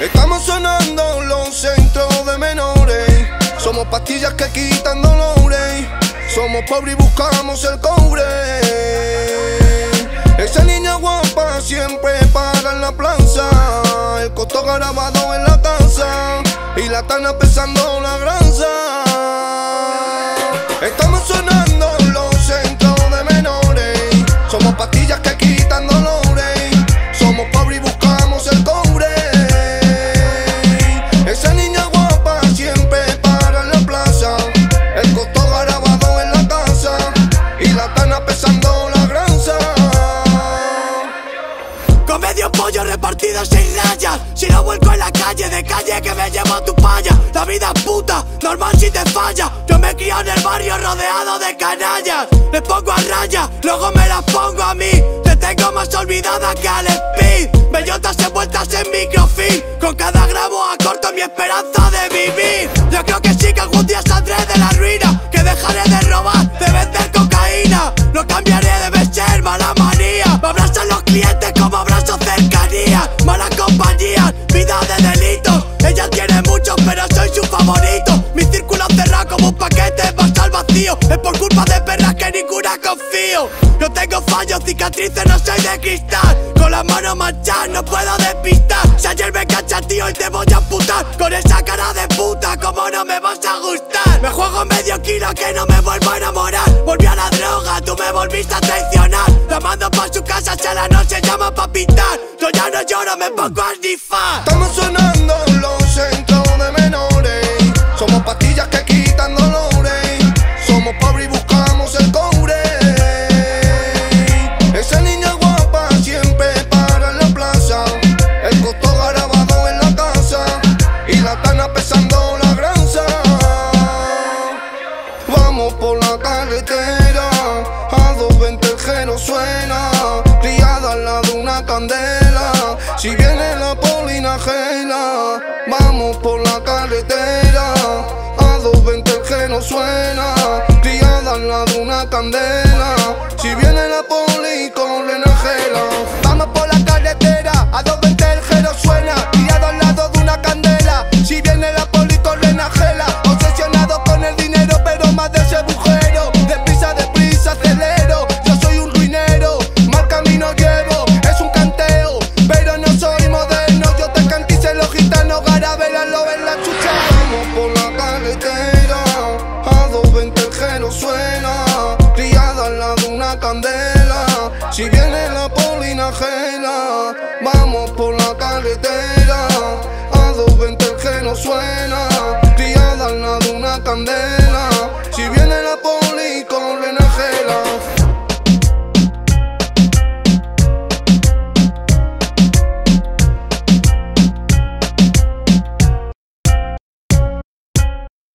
Estamos sonando los centros de menores. Somos pastillas que quitan dolores. Somos pobres y buscamos el cobre. Esa niña guapa siempre para en la plaza. El costo grabado en la casa. Y la tana pesando la granza. Estamos pollo repartido sin rayas. Si no vuelco en la calle, de calle que me llevo a tu paya. La vida es puta, normal si te falla. Yo me crio en el barrio rodeado de canallas. Les pongo a raya, luego me las pongo a mí. Te tengo más olvidada que al speed. Bellotas envueltas en microfilm Con cada gramo acorto mi esperanza de vivir. Yo creo que sí que algún día saldré de la ruina. Que dejaré de robar, de vender cocaína. Lo cambiaré, debe como un paquete pasa al vacío. Es por culpa de perras que ninguna confío. No tengo fallos, cicatrices, no soy de cristal. Con las manos manchadas no puedo despistar. Si ayer me cachas tío y te voy a amputar. Con esa cara de puta como no me vas a gustar Me juego medio kilo que no me vuelvo a enamorar. Volví a la droga, tú me volviste a traicionar. La mando pa' su casa a la noche llama pa' pintar. Yo ya no lloro, me pongo a snifar Estamos sonando Vamos por la carretera. A 220 el suena. Criada al lado de una candela. Si viene la polinagela, vamos por la carretera. A 220 el suena. Criada al lado de una candela. Si viene la poli con lenagela. Vamos por la carretera. A 220 el suena. Criada al lado de una candela. Si viene la poli con lenagela. Si viene la polinagela, vamos por la carretera. A 220 el geno suena. Criada al lado una candela. Si viene la poli con lenagela.